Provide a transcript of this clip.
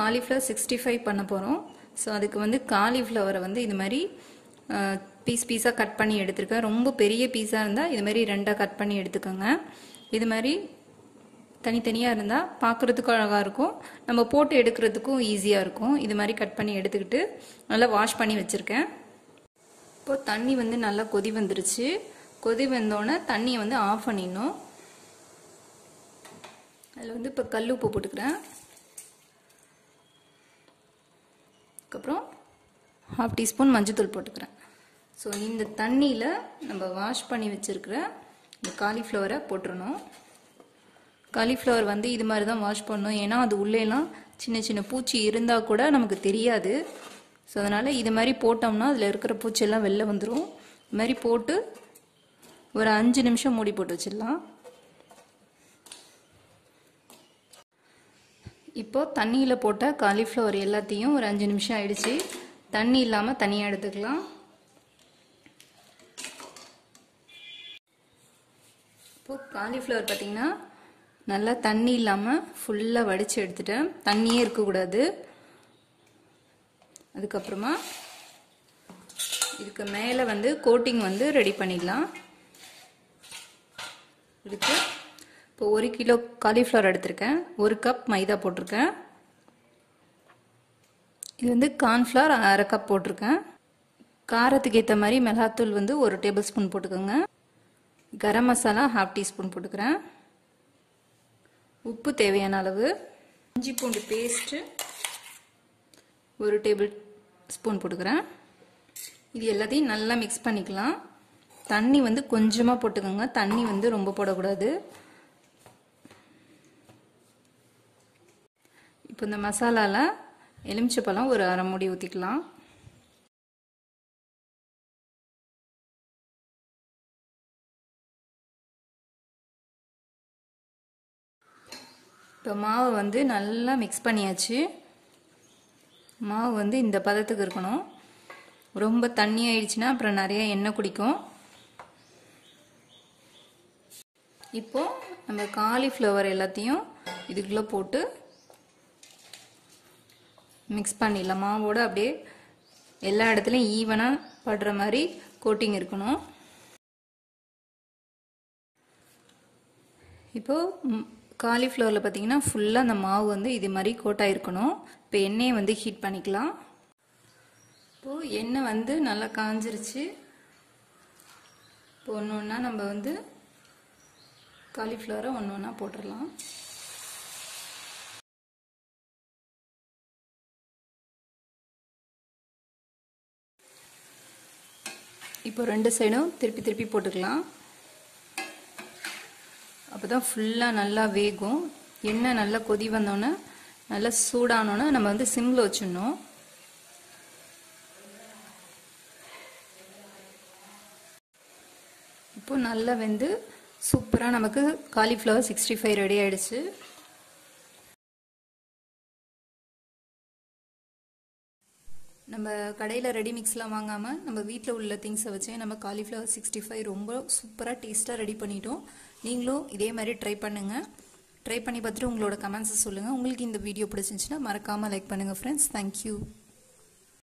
Cauliflower sixty five பண்ண போகிறோம் so அதுக்கு வந்து காலிஃப்ளவரை வந்து இது மாதிரி பீஸ் பீஸாக கட் பண்ணி எடுத்துருக்கேன். ரொம்ப பெரிய பீஸாக இருந்தால் இது மாதிரி ரெண்டாக கட் பண்ணி எடுத்துக்கோங்க. இது மாதிரி தனித்தனியாக இருந்தால் பார்க்குறதுக்கும் அழகாக இருக்கும். நம்ம போட்டு எடுக்கிறதுக்கும் ஈஸியாக இருக்கும். இது மாதிரி கட் பண்ணி எடுத்துக்கிட்டு நல்லா வாஷ் பண்ணி வச்சுருக்கேன். இப்போது தண்ணி வந்து நல்லா கொதி வந்துருச்சு. கொதி வந்தோடனே தண்ணியை வந்து ஆஃப் பண்ணிடணும். அதில் வந்து இப்போ கல் உப்பு போட்டுக்கிறேன். அதுக்கப்புறம் ஹாஃப் டீஸ்பூன் மஞ்சத்தூள் போட்டுக்கிறேன். ஸோ இந்த தண்ணியில் நம்ம வாஷ் பண்ணி வச்சுருக்கிற இந்த காலிஃப்ளவரை போட்டுடணும் காலிஃப்ளவர் வந்து இது மாதிரி தான் வாஷ் பண்ணணும். ஏன்னா அது உள்ளேலாம் சின்ன சின்ன பூச்சி இருந்தால் கூட நமக்கு தெரியாது. ஸோ அதனால் இது மாதிரி போட்டோம்னா அதில் இருக்கிற பூச்சியெல்லாம் வெளில வந்துடும் இது மாதிரி போட்டு ஒரு அஞ்சு நிமிஷம் மூடி போட்டு வச்சிடலாம். இப்போ தண்ணியில் போட்ட காலிஃப்ளவர் எல்லாத்தையும் ஒரு அஞ்சு நிமிஷம் ஆயிடுச்சு. தண்ணி இல்லாமல் தனியாக எடுத்துக்கலாம். இப்போ காலிஃப்ளவர் பார்த்தீங்கன்னா நல்லா தண்ணி இல்லாமல் ஃபுல்லாக வடித்து எடுத்துட்டேன். தண்ணியே இருக்கக்கூடாது. அதுக்கப்புறமா இதுக்கு மேலே வந்து கோட்டிங் வந்து ரெடி பண்ணிடலாம். இதுக்கு இப்போ ஒரு கிலோ காலிஃப்ளவர் எடுத்திருக்கேன். ஒரு கப் மைதா போட்டிருக்கேன். இது வந்து கார்ன்ஃப்ளவர் அரை கப் போட்டிருக்கேன். காரத்துக்கு ஏற்ற மாதிரி மிளகாத்தூள் வந்து ஒரு டேபிள் ஸ்பூன் போட்டுக்கோங்க. கரம் மசாலா ஹாஃப் டீஸ்பூன் போட்டுக்கிறேன். உப்பு தேவையான அளவு. இஞ்சி பூண்டு பேஸ்ட்டு ஒரு டேபிள் ஸ்பூன் போட்டுக்கிறேன். இது எல்லாத்தையும் நல்லா மிக்ஸ் பண்ணிக்கலாம். தண்ணி வந்து கொஞ்சமாக போட்டுக்கோங்க. தண்ணி வந்து ரொம்ப போடக்கூடாது. இப்போ இந்த மசாலாவில் எலுமிச்சப்பழம் ஒரு அரை மூடி ஊற்றிக்கலாம் இப்போ மாவை வந்து நல்லா மிக்ஸ் பண்ணியாச்சு. மாவு வந்து இந்த பதத்துக்கு இருக்கணும். ரொம்ப தண்ணி ஆயிடுச்சுன்னா அப்புறம் நிறைய எண்ணெய் குடிக்கும். இப்போ நம்ம காலிஃப்ளவர் எல்லாத்தையும் இதுக்குள்ளே போட்டு மிக்ஸ் பண்ணிடலாம். மாவோட அப்படியே எல்லா இடத்துலையும் ஈவனாக படுற மாதிரி கோட்டிங் இருக்கணும். இப்போது காலிஃப்ளவரில் பார்த்தீங்கன்னா ஃபுல்லாக அந்த மாவு வந்து இது மாதிரி கோட்டாக இருக்கணும் இப்போ எண்ணெயை வந்து ஹீட் பண்ணிக்கலாம். இப்போது எண்ணெய் வந்து நல்லா காஞ்சிருச்சு. இப்போ ஒன்று ஒன்றா நம்ம வந்து காலிஃப்ளவரை ஒன்று ஒன்றா போட்டுடலாம். இப்போ ரெண்டு சைடும் திருப்பி திருப்பி போட்டுக்கலாம். அப்போ தான் ஃபுல்லாக நல்லா வேகும். எண்ணெய் நல்லா கொதி வந்தோன்னே நல்லா சூடானோன்னே நம்ம வந்து சிம்மில் வச்சிடணும். இப்போ நல்லா வெந்து சூப்பராக நமக்கு காலிஃப்ளவர் சிக்ஸ்டி ஃபைவ் ரெடி ஆகிடுச்சு நம்ம கடையில் ரெடி மிக்ஸ்லாம் வாங்காமல் நம்ம வீட்டில் உள்ள திங்ஸை வச்சே நம்ம காலிஃப்ளவர் சிக்ஸ்டி ஃபைவ் ரொம்ப சூப்பராக டேஸ்ட்டாக ரெடி பண்ணிட்டோம். நீங்களும் இதே மாதிரி ட்ரை பண்ணுங்கள் ட்ரை பண்ணி பார்த்துட்டு உங்களோட கமெண்ட்ஸை சொல்லுங்கள் உங்களுக்கு இந்த வீடியோ பிடிச்சிருந்துச்சுன்னா மறக்காமல் லைக் பண்ணுங்கள் ஃப்ரெண்ட்ஸ் தேங்க்யூ